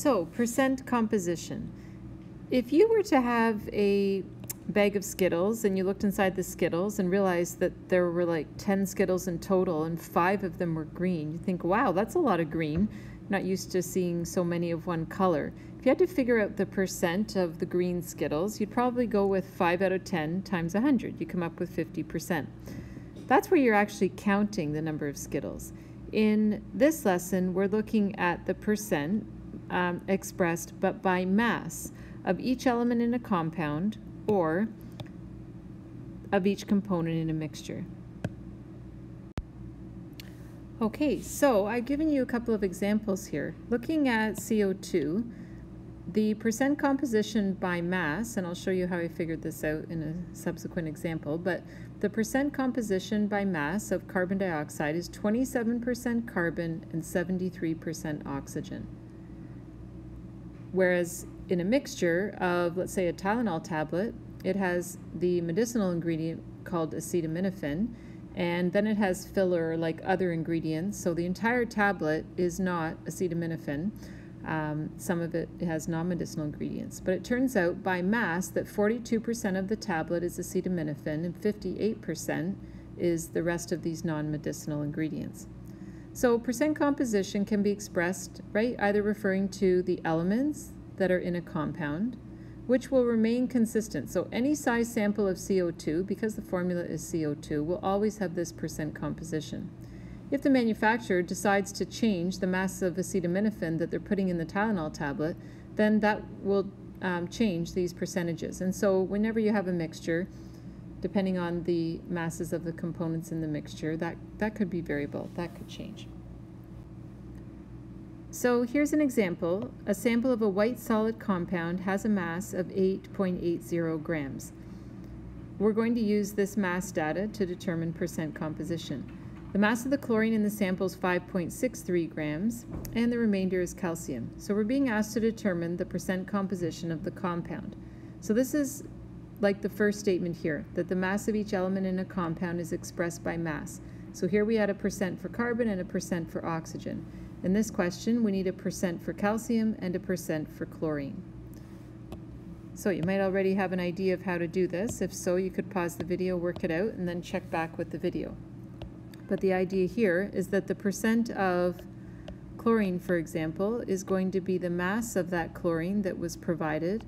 So, percent composition. If you were to have a bag of Skittles and you looked inside the Skittles and realized that there were like 10 Skittles in total and five of them were green, you think, wow, that's a lot of green. not used to seeing so many of one color. If you had to figure out the percent of the green Skittles, you'd probably go with 5 out of 10 times 100. You come up with 50%. That's where you're actually counting the number of Skittles. In this lesson, we're looking at the percent um, expressed but by mass of each element in a compound or of each component in a mixture. Okay, so I've given you a couple of examples here. Looking at CO2, the percent composition by mass, and I'll show you how I figured this out in a subsequent example, but the percent composition by mass of carbon dioxide is 27% carbon and 73% oxygen. Whereas in a mixture of, let's say, a Tylenol tablet, it has the medicinal ingredient called acetaminophen, and then it has filler like other ingredients. So the entire tablet is not acetaminophen. Um, some of it has non-medicinal ingredients. But it turns out by mass that 42% of the tablet is acetaminophen and 58% is the rest of these non-medicinal ingredients. So percent composition can be expressed, right, either referring to the elements that are in a compound, which will remain consistent. So any size sample of CO2, because the formula is CO2, will always have this percent composition. If the manufacturer decides to change the mass of acetaminophen that they're putting in the Tylenol tablet, then that will um, change these percentages. And so whenever you have a mixture, depending on the masses of the components in the mixture, that, that could be variable, that could change. So here's an example. A sample of a white solid compound has a mass of 8.80 grams. We're going to use this mass data to determine percent composition. The mass of the chlorine in the sample is 5.63 grams, and the remainder is calcium. So we're being asked to determine the percent composition of the compound. So this is like the first statement here, that the mass of each element in a compound is expressed by mass. So here we had a percent for carbon and a percent for oxygen. In this question, we need a percent for calcium and a percent for chlorine. So you might already have an idea of how to do this. If so, you could pause the video, work it out, and then check back with the video. But the idea here is that the percent of chlorine, for example, is going to be the mass of that chlorine that was provided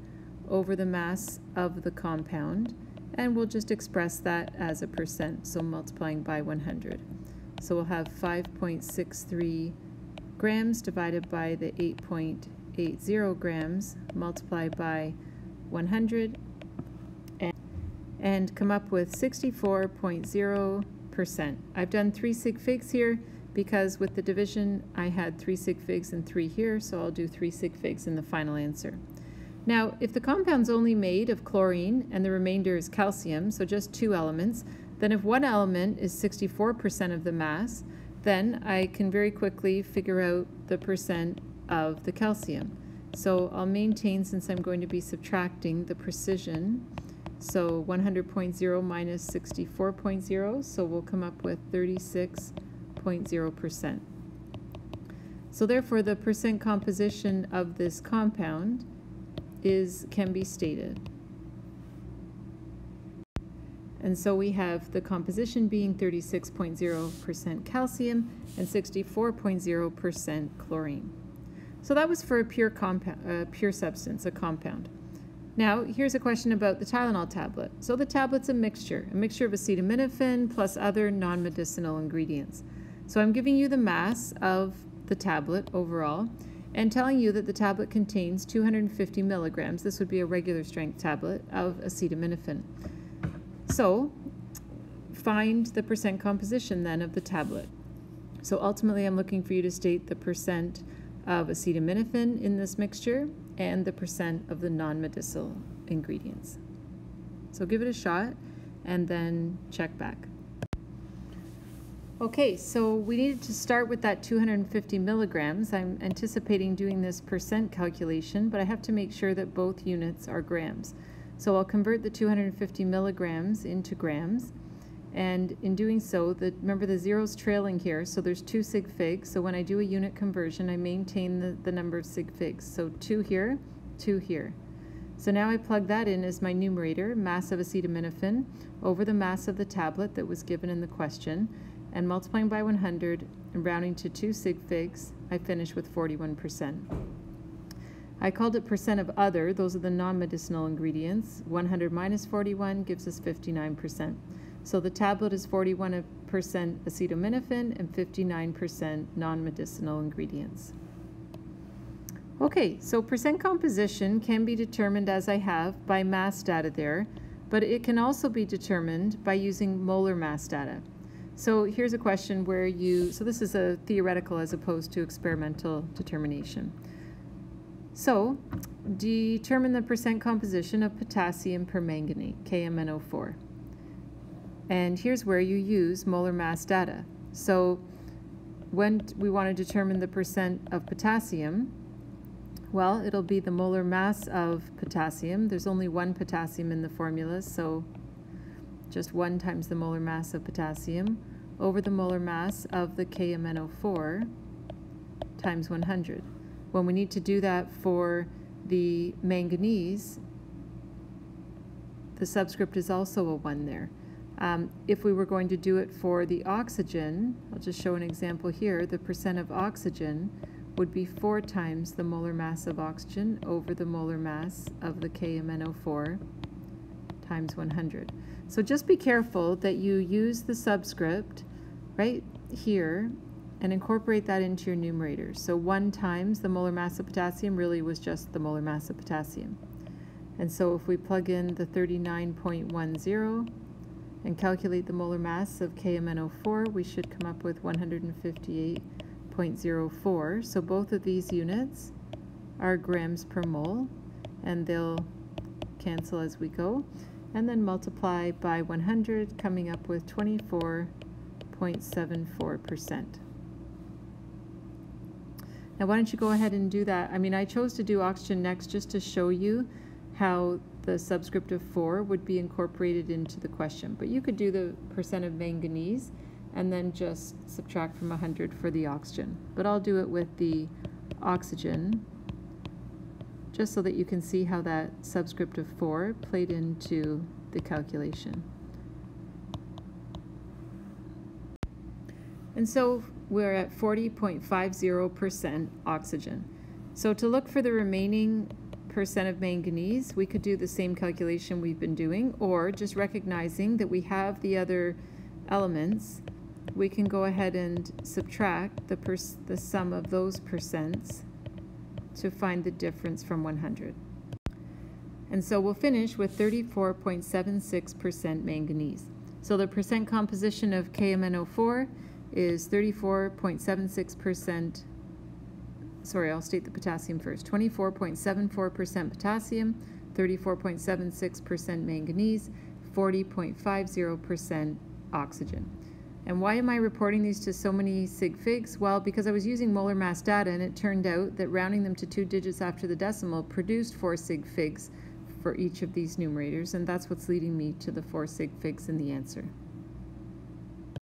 over the mass of the compound, and we'll just express that as a percent, so multiplying by 100. So we'll have 5.63 grams divided by the 8.80 grams multiplied by 100 and, and come up with 64.0%. I've done three sig figs here because with the division I had three sig figs and three here, so I'll do three sig figs in the final answer. Now, if the compound's only made of chlorine and the remainder is calcium, so just two elements, then if one element is 64% of the mass, then I can very quickly figure out the percent of the calcium. So I'll maintain since I'm going to be subtracting the precision. So 100.0 minus 64.0, so we'll come up with 36.0%. So therefore the percent composition of this compound is can be stated. And so we have the composition being 36.0% calcium and 64.0% chlorine. So that was for a pure, compound, uh, pure substance, a compound. Now, here's a question about the Tylenol tablet. So the tablet's a mixture, a mixture of acetaminophen plus other non-medicinal ingredients. So I'm giving you the mass of the tablet overall and telling you that the tablet contains 250 milligrams, this would be a regular strength tablet, of acetaminophen. So find the percent composition then of the tablet. So ultimately I'm looking for you to state the percent of acetaminophen in this mixture and the percent of the non-medicinal ingredients. So give it a shot and then check back. Okay, so we needed to start with that 250 milligrams. I'm anticipating doing this percent calculation, but I have to make sure that both units are grams. So I'll convert the 250 milligrams into grams. And in doing so, the, remember the zero's trailing here, so there's two sig figs. So when I do a unit conversion, I maintain the, the number of sig figs. So two here, two here. So now I plug that in as my numerator, mass of acetaminophen, over the mass of the tablet that was given in the question, and multiplying by 100 and rounding to two sig figs, I finish with 41%. I called it percent of other, those are the non-medicinal ingredients. 100 minus 41 gives us 59%. So the tablet is 41% acetaminophen and 59% non-medicinal ingredients. Okay, so percent composition can be determined as I have by mass data there, but it can also be determined by using molar mass data. So here's a question where you, so this is a theoretical as opposed to experimental determination. So determine the percent composition of potassium permanganate, KMNO4. And here's where you use molar mass data. So when we want to determine the percent of potassium, well, it'll be the molar mass of potassium. There's only one potassium in the formula, so just 1 times the molar mass of potassium over the molar mass of the KMNO4 times 100. When we need to do that for the manganese, the subscript is also a 1 there. Um, if we were going to do it for the oxygen, I'll just show an example here, the percent of oxygen would be 4 times the molar mass of oxygen over the molar mass of the KMNO4 times 100. So just be careful that you use the subscript right here and incorporate that into your numerator. So 1 times the molar mass of potassium really was just the molar mass of potassium. And so if we plug in the 39.10 and calculate the molar mass of KMNO4, we should come up with 158.04. So both of these units are grams per mole, and they'll cancel as we go. And then multiply by 100, coming up with 24.74%. Now why don't you go ahead and do that? I mean, I chose to do oxygen next just to show you how the subscript of 4 would be incorporated into the question. But you could do the percent of manganese and then just subtract from 100 for the oxygen. But I'll do it with the oxygen just so that you can see how that subscript of 4 played into the calculation. And so we're at 40.50% oxygen. So to look for the remaining percent of manganese, we could do the same calculation we've been doing, or just recognizing that we have the other elements, we can go ahead and subtract the, the sum of those percents to find the difference from 100. And so we'll finish with 34.76% manganese. So the percent composition of KMNO4 is 34.76% sorry, I'll state the potassium first. 24.74% potassium, 34.76% manganese, 40.50% oxygen. And why am I reporting these to so many sig figs? Well, because I was using molar mass data and it turned out that rounding them to two digits after the decimal produced four sig figs for each of these numerators, and that's what's leading me to the four sig figs in the answer.